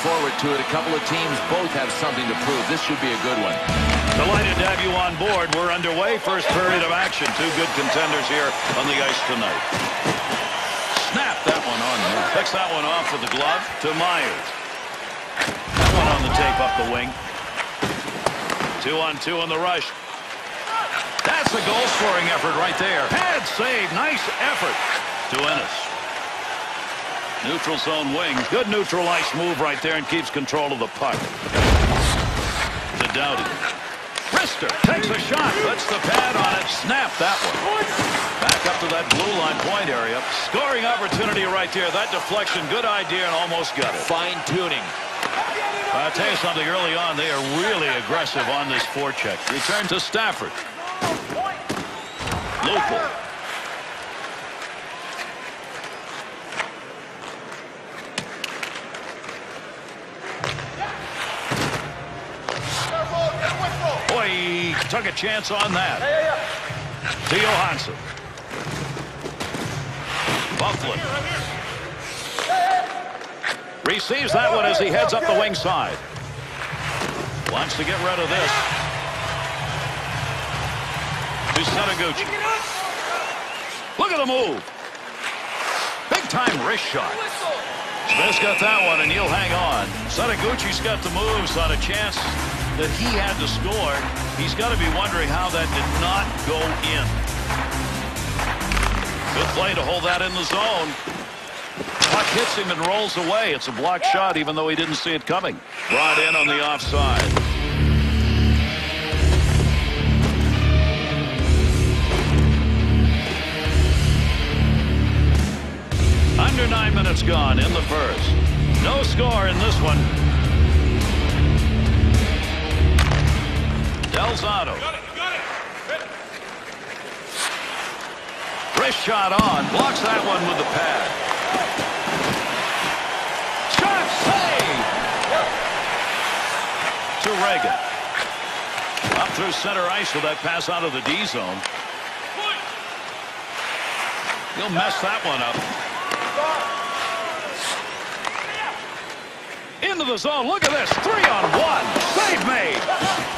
forward to it. A couple of teams both have something to prove. This should be a good one. Delighted to have you on board. We're underway. First period of action. Two good contenders here on the ice tonight. Snap that one on. Picks that one off with the glove to Myers. That one on the tape up the wing. Two on two on the rush. That's a goal-scoring effort right there. Pad save. Nice effort to Ennis. Neutral zone wing. Good neutral ice move right there and keeps control of the puck. To Doughty. Rister takes a shot. Puts the pad on it. Snap that one. Back up to that blue line point area. Scoring opportunity right there. That deflection. Good idea and almost got it. Fine tuning. I'll tell you something early on. They are really aggressive on this forecheck. Return to Stafford. Lupul. Boy, he took a chance on that. Yeah, yeah, To Johansson. Byfuglien. Receives that one as he heads up the wing side. Wants to get rid of this. To Setoguchi. Look at the move. Big time wrist shot. Smith's got that one, and he'll hang on. Setoguchi's got the moves on a chance that he had to score. He's got to be wondering how that did not go in. Good play to hold that in the zone. Puck hits him and rolls away. It's a blocked shot, even though he didn't see it coming. Brought in on the offside. Under nine minutes gone in the first. No score in this one. Del Zotto. Wrist shot on. Blocks that one with the pad. Shot save! To Reagan. Up through center ice with that pass out of the D zone. He'll mess that one up. Into the zone. Look at this. Three on one. Save made.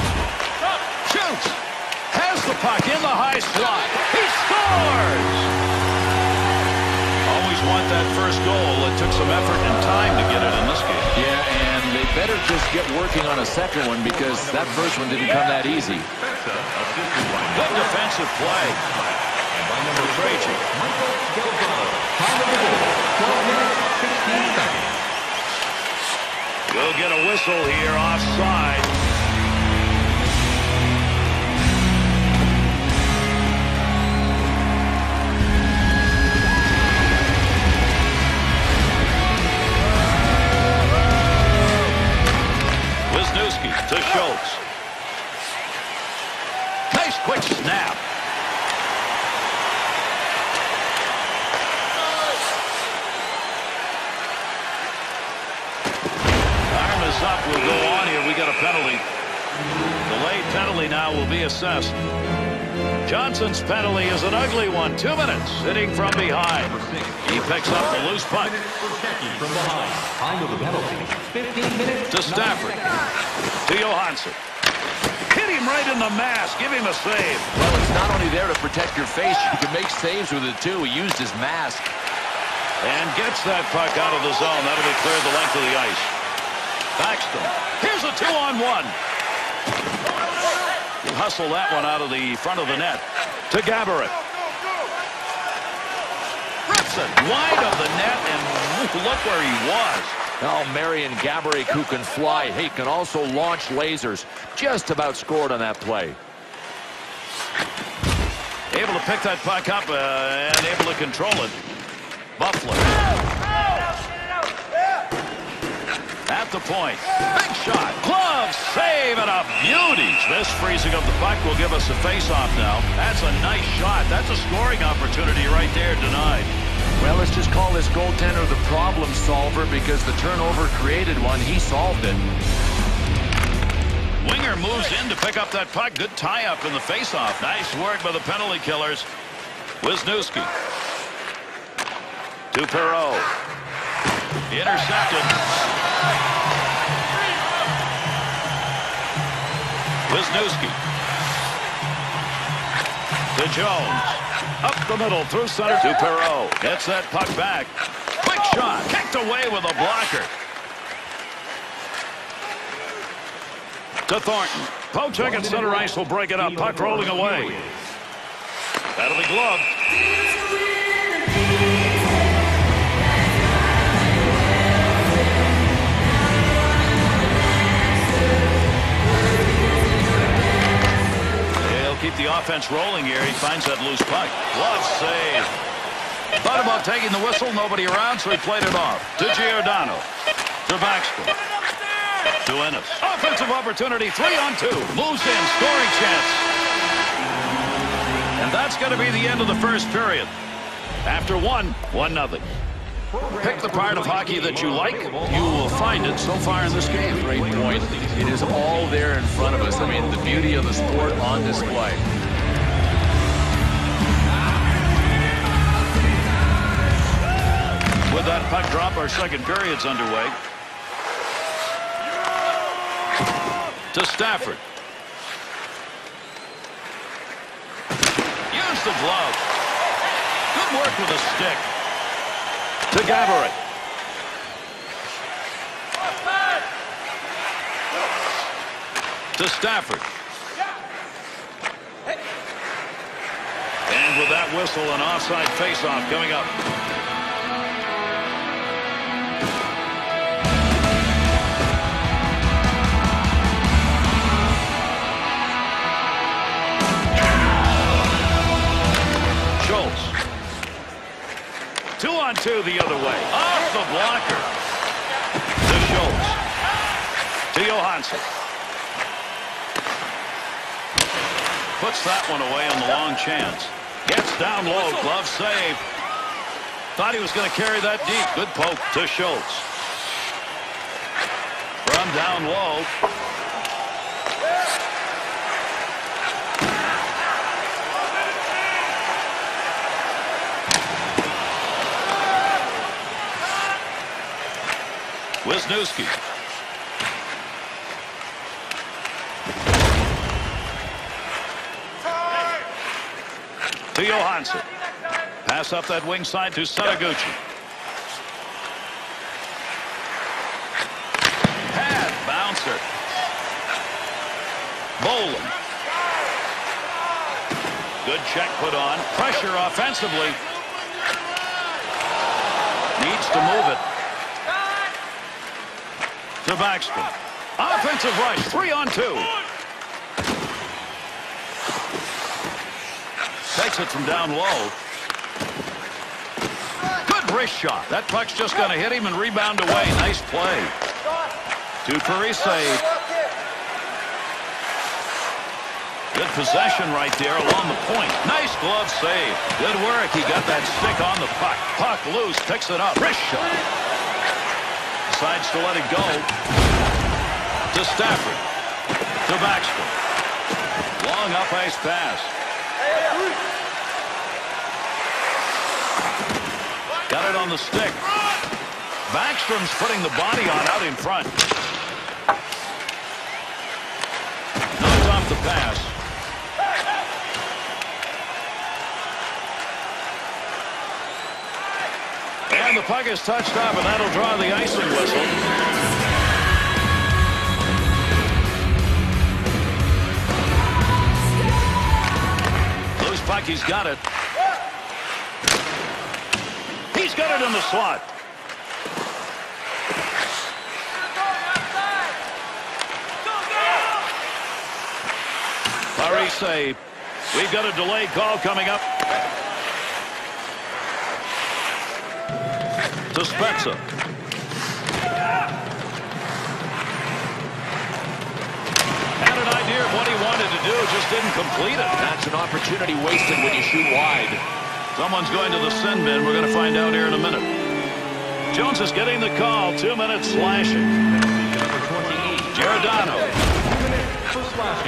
Shoots. The puck in the high slot. He scores! Always want that first goal. It took some effort and time to get it in this game. Yeah, and they better just get working on a second one because that first one didn't come that easy. Good defensive play. For Krejci. We'll get a whistle here offside. To Schultz. Nice quick snap. Time is up. We'll go on here. We got a penalty. Delayed penalty now will be assessed. Johnson's penalty is an ugly one. Two minutes sitting from behind. He picks up the loose puck. From behind. Time of the penalty. 15 minutes. To Stafford. To Johansson. Hit him right in the mask. Give him a save. Well, it's not only there to protect your face, you can make saves with it too. He used his mask. And gets that puck out of the zone. That'll be cleared the length of the ice. Paxton. Here's a two-on-one. Hustle that one out of the front of the net. To Gaborik. Rips it wide of the net, and look where he was. Oh, Marian Gaborik, who can fly. He can also launch lasers. Just about scored on that play. Able to pick that puck up uh, and able to control it. Buffalo. At the point. Big shot. Glove save and a beauty. This freezing of the puck will give us a face-off now. That's a nice shot. That's a scoring opportunity right there denied. Well, let's just call this goaltender the problem solver because the turnover created one. He solved it. Winger moves in to pick up that puck. Good tie-up in the face-off. Nice work by the penalty killers. Wisniewski. To Perreault. Intercepted. Wisniewski. To Jones. Up the middle, through center to Perreault. Gets that puck back. Quick shot. Kicked away with a blocker. To Thornton. poke check at center ice will break it up. Puck rolling away. That'll be gloved. The offense rolling here. He finds that loose puck. Glove save. Thought about taking the whistle. Nobody around, so he played it off. To Giordano. To Backstrom. To Ennis. Offensive opportunity. Three on two. Moves in. Scoring chance. And that's going to be the end of the first period. After one, one nothing. Pick the part of hockey that you like. You will find it so far in this game. Great point. It is all there in front of us. I mean, the beauty of the sport on display. With that puck drop, our second period's underway. To Stafford. Use the glove. Good work with a stick. To Gaborik. To Stafford. And with that whistle, an offside faceoff coming up. On two the other way. Off the blocker. To Schultz. To Johansson. Puts that one away on the long chance. Gets down low. Glove save. Thought he was going to carry that deep. Good poke to Schultz. From down low. Wisniewski. To Johansson. Pass up that wing side to Setoguchi. Pad bouncer. Boland. Good check put on. Pressure offensively. Needs to move it. To Backstrom. Offensive rush. Three on two. Takes it from down low. Good wrist shot. That puck's just going to hit him and rebound away. Nice play. To Parise. Good possession right there along the point. Nice glove save. Good work. He got that stick on the puck. Puck loose. Picks it up. Wrist shot. Decides to let it go. To Stafford. To Backstrom. Long up ice pass. Got it on the stick. Backstrom's putting the body on out in front. Knocked off the pass. And the puck is touched up, and that'll draw the icing whistle. Loose puck, he's got it. He's got it in the slot. Parise. We've got a delayed call coming up. To Spencer. Had an idea of what he wanted to do, just didn't complete it. That's an opportunity wasted when you shoot wide. Someone's going to the sin bin. We're going to find out here in a minute. Jones is getting the call. Two minutes slashing. Number 28. Giordano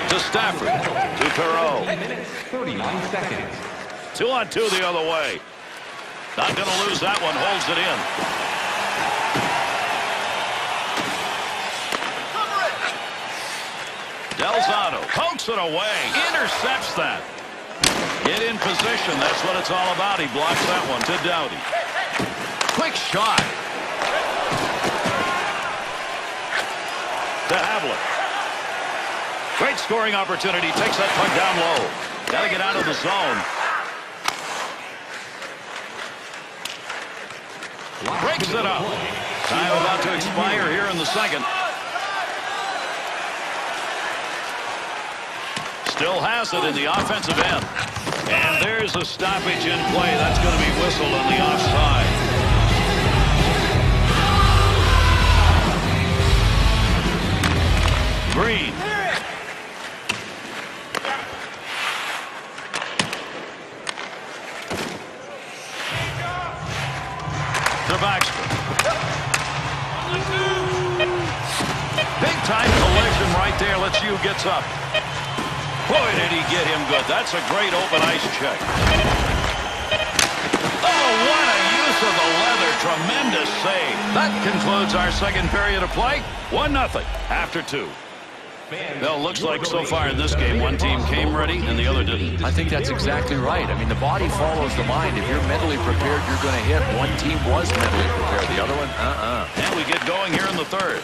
to Stafford to Perreault. 10 minutes, 39 seconds. Two on two the other way. Not going to lose that one. Holds it in. Del Zotto pokes it away. Intercepts that. Get in position. That's what it's all about. He blocks that one to Doughty. Quick shot. To Havlin. Great scoring opportunity. Takes that puck down low. Got to get out of the zone. Breaks it up. Time about to expire here in the second. Still has it in the offensive end. And there's a stoppage in play. That's going to be whistled on the offside. Green. Let's see gets up. Boy, did he get him good. That's a great open ice check. Oh, what a use of the leather. Tremendous save. That concludes our second period of play. 1-0 after two. Well, looks like so far in this game, one team came ready and the other didn't. I think that's exactly right. I mean, the body follows the mind. If you're mentally prepared, you're going to hit. One team was mentally prepared. The other one, uh-uh. And we get going here in the third.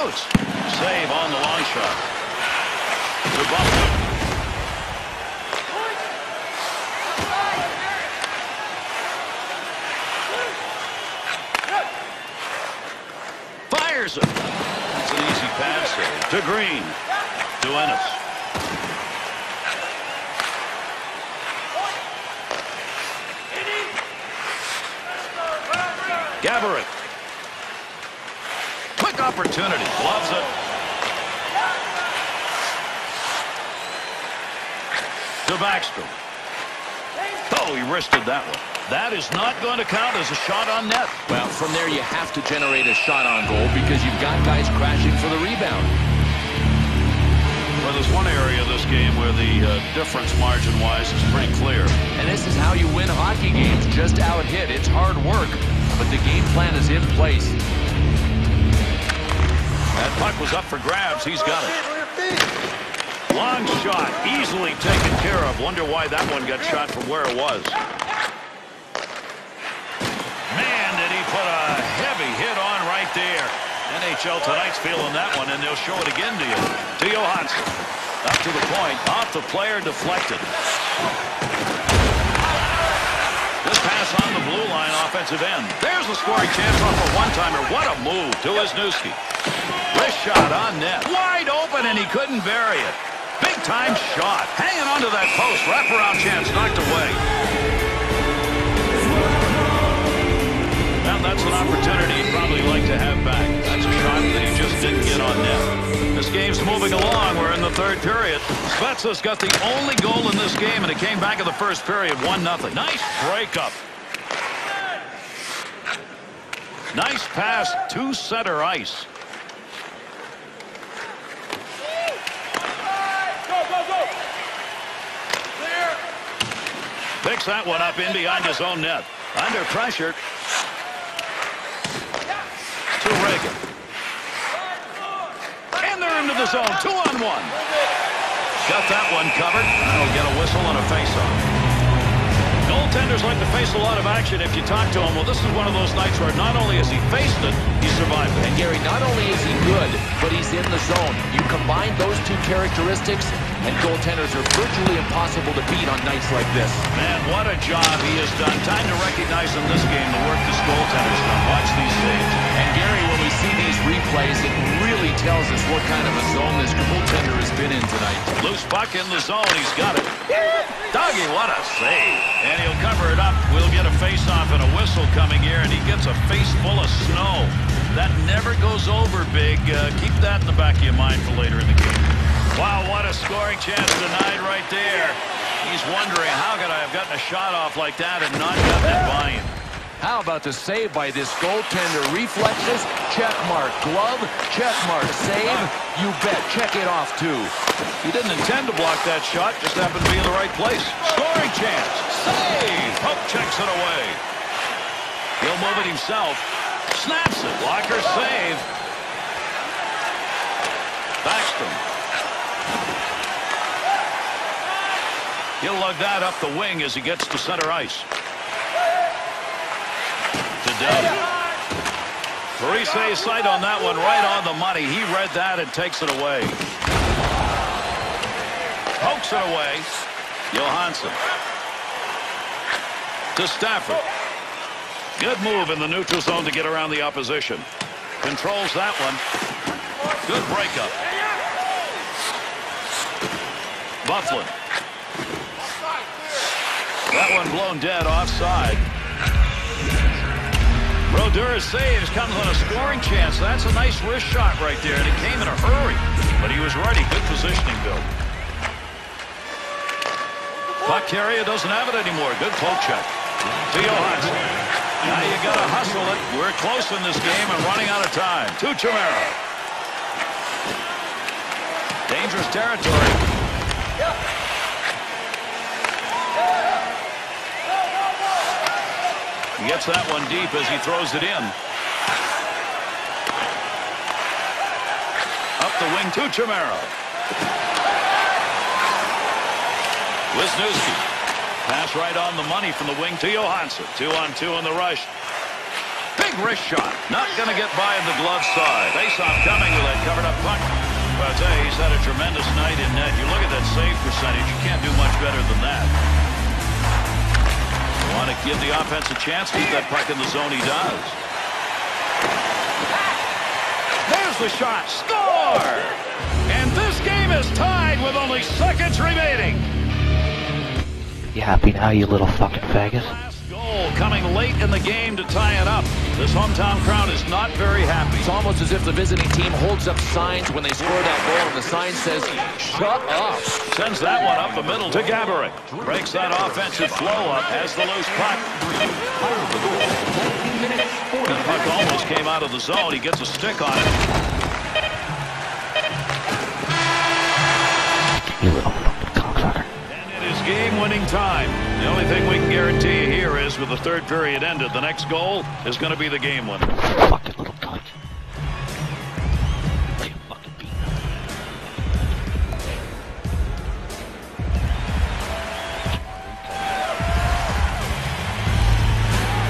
Shoots. Save on the long shot. To Buffalo. Fires it. That's an easy pass save. To Green. To Ennis. Gaborik. Opportunity. Loves it. To Backstrom. Oh, he wristed that one. That is not going to count as a shot on net. Well, from there you have to generate a shot on goal because you've got guys crashing for the rebound. Well, there's one area of this game where the uh, difference margin-wise is pretty clear. And this is how you win hockey games. Just out hit. It's hard work, but the game plan is in place. That puck was up for grabs. He's got it. Long shot, easily taken care of. Wonder why that one got shot from where it was. Man, did he put a heavy hit on right there. NHL tonight's feeling that one, and they'll show it again to you. To Johansson. Up to the point. Off the player, deflected. This pass on the blue line offensive end. There's the scoring chance off a one-timer. What a move to Wisniewski. Wrist shot on net. Wide open, and he couldn't bury it. Big time shot. Hanging onto that post. Wraparound chance knocked away. Well, that's an opportunity he'd probably like to have back. That's a shot that he just didn't get on net. This game's moving along. We're in the third period. Svetsa's got the only goal in this game, and it came back in the first period, 1-0. Nice breakup. Nice pass to center ice. Picks that one up in behind his own net. Under pressure. To Reagan. And they're into the zone. Two on one. Got that one covered. That'll get a whistle and a face-off. Goaltenders like to face a lot of action if you talk to him. Well, this is one of those nights where not only has he faced it, he survived it. And Gary, not only is he good, but he's in the zone. You combine those two characteristics, and goaltenders are virtually impossible to beat on nights like this. Man, what a job he has done. Time to recognize in this game the work this goaltender's done. Watch these saves. And Gary, when we see these replays, it really tells us what kind of a zone this goaltender has been in tonight. Loose puck in the zone. He's got it. Doggy, what a save. And he'll cover it up. We'll get a face-off and a whistle coming here, and he gets a face full of snow. That never goes over big. Uh, keep that in the back of your mind for later in the game. Wow, what a scoring chance denied right there. He's wondering, how could I have gotten a shot off like that and not gotten it by him? How about the save by this goaltender? Reflexes, check mark. Glove, check mark. Save, you bet. Check it off, too. He didn't intend to block that shot, just happened to be in the right place. Scoring chance. Save. Pope checks it away. He'll move it himself. Snaps it. Blocker save. Baxton. He'll lug that up the wing as he gets to center ice. To Doughty. Parise sight on that one right on the money. He read that and takes it away. Pokes it away. Johansson. To Stafford. Good move in the neutral zone to get around the opposition. Controls that one. Good breakup. Byfuglien. That one blown dead offside. Brodeur saves, comes on a scoring chance. That's a nice wrist shot right there, and it came in a hurry. But he was ready. Good positioning, Bill. Puck carrier doesn't have it anymore. Good poke check. To Johansson. Now you got to hustle it. We're close in this game and running out of time. To Chimera. Dangerous territory. He gets that one deep as he throws it in. Up the wing to Chimera. Wisniewski. Pass right on the money from the wing to Johansson. Two on two in the rush. Big wrist shot. Not going to get by in the glove side. Face-off coming with that covered up puck. But I'll tell you, he's had a tremendous night in net. You look at that save percentage. You can't do much better than that. To give the offense a chance. To keep that puck in the zone. He does. There's the shot. Score! And this game is tied with only seconds remaining. You happy now, you little fucking faggot? Last goal coming late in the game to tie it up. This hometown crowd is not very happy. It's almost as if the visiting team holds up signs when they score that goal, and the sign says, shut up. Sends that one up the middle to Gaborik. Breaks that offensive flow up, has the loose puck. The puck almost came out of the zone. He gets a stick on it. Game-winning time. The only thing we can guarantee here is with the third period ended, the next goal is going to be the game winner. Fucking little cunt. You fucking beat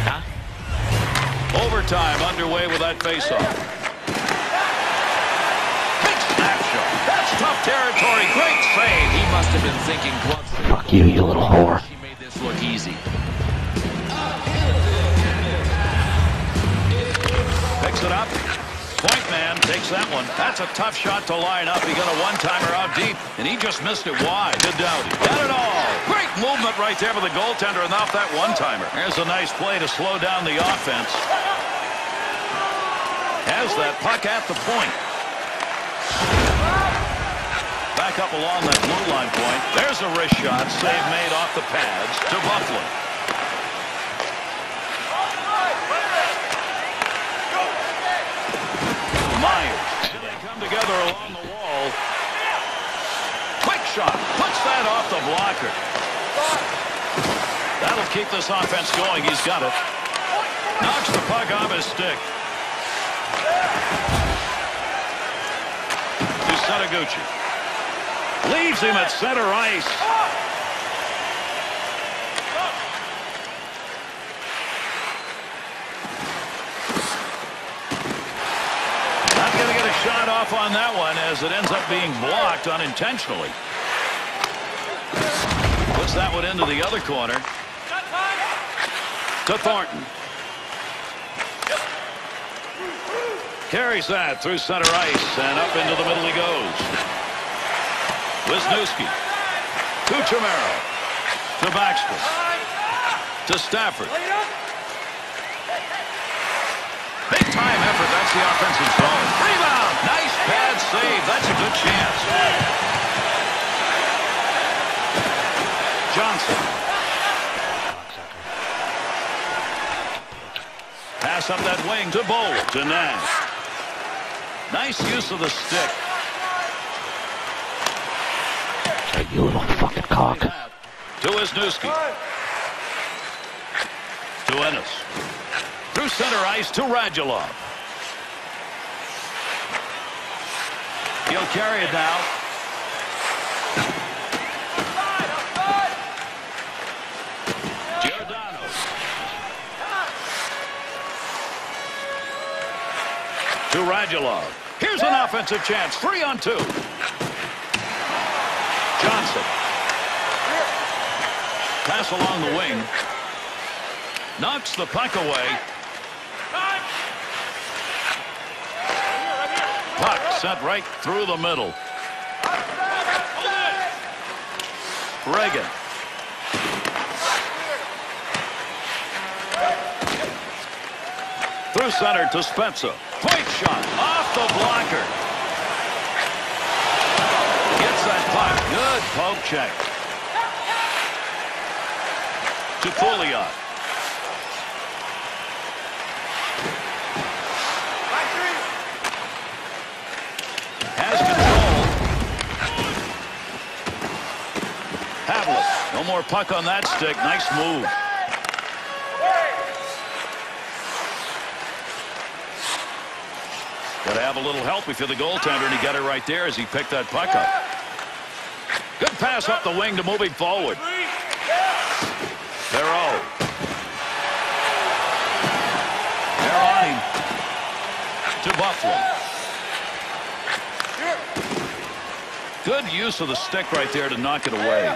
Huh? Overtime underway with that faceoff. That's tough territory. Great save. He must have been thinking. You, you little whore. He made this look easy. Picks it up. Point man takes that one. That's a tough shot to line up. He got a one-timer out deep, and he just missed it wide. Good Doughty. Got it all. Great movement right there for the goaltender, and off that one-timer. There's a nice play to slow down the offense. Has that puck at the point. Back up along that blue line point. There's a wrist shot. Save made off the pads to Byfuglien. Myers. They come together along the wall. Quick shot. Puts that off the blocker. That'll keep this offense going. He's got it. Knocks the puck off his stick. To Setoguchi. Leaves him at center ice. Not going to get a shot off on that one as it ends up being blocked unintentionally. Puts that one into the other corner. To Thornton. Carries that through center ice and up into the middle he goes. Wisniewski. To Chimera. To Baxter. To Stafford. Big time effort. That's the offensive zone. Rebound. Nice pad save. That's a good chance. Johnson. Pass up that wing to Bowl. To Nash. Nice use of the stick. You little fucking cock. To Wisniewski. To Ennis. Through center ice to Radulov. He'll carry it now. Giordano. To Radulov. Here's an offensive chance. Three on two. Pass along the wing. Knocks the puck away. Puck sent right through the middle. Reagan. Through center to Spencer. Point shot off the blocker. Gets that puck. Good poke check. To Pouliot. Has control. Havlat. No more puck on that stick. Nice move. Got to have a little help if you're the goaltender, and he got it right there as he picked that puck up. Good pass up the wing to him forward. Perreault. They're on him. To Buffalo. Good use of the stick right there to knock it away.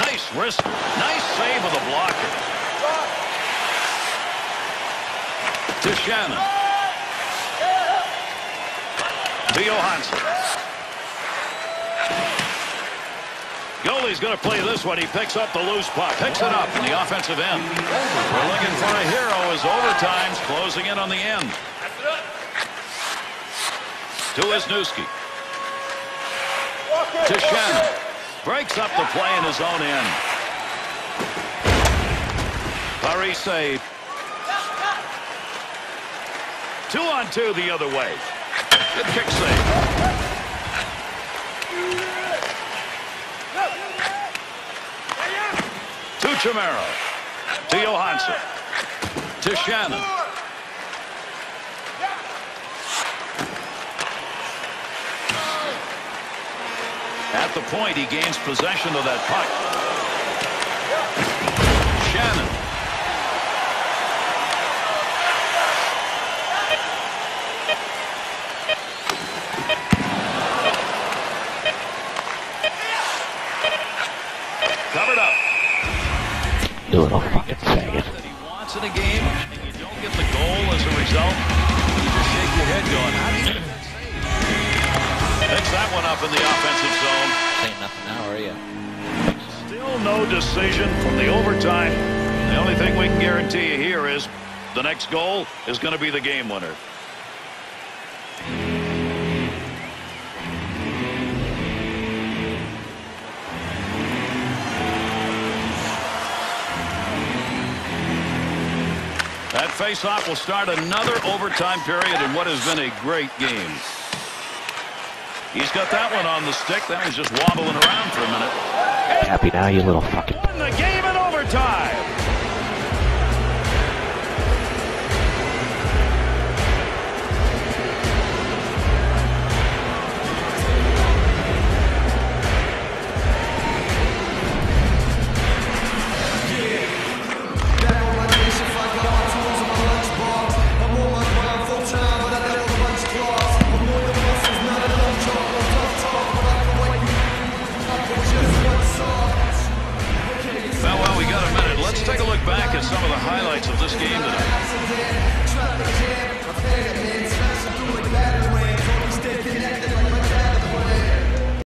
Nice wrist. Nice save of the blocker. To Shannon. To Johansson. Goalie's going to play this one. He picks up the loose puck. Picks it up in the offensive end. We're looking for a hero as overtime's closing in on the end. To Wisniewski. To Shannon. Breaks up the play in his own end. Paris save. Two on two the other way. Good kick save. To Chimera. To Johansson. To Shannon. At the point, he gains possession of that puck. Shannon. Covered up. You little oh, fucking faggot. That he wants in a game, and you don't get the goal as a result. You just shake your head going, how do you get that save? Picks that one up in the offensive zone. Saying nothing now, are you? Still no decision from the overtime. The only thing we can guarantee you here is the next goal is going to be the game winner. Face-off will start another overtime period in what has been a great game. He's got that one on the stick. That was just wobbling around for a minute. Happy now, you little fucking... Won the game in overtime. Some of the highlights of this game tonight.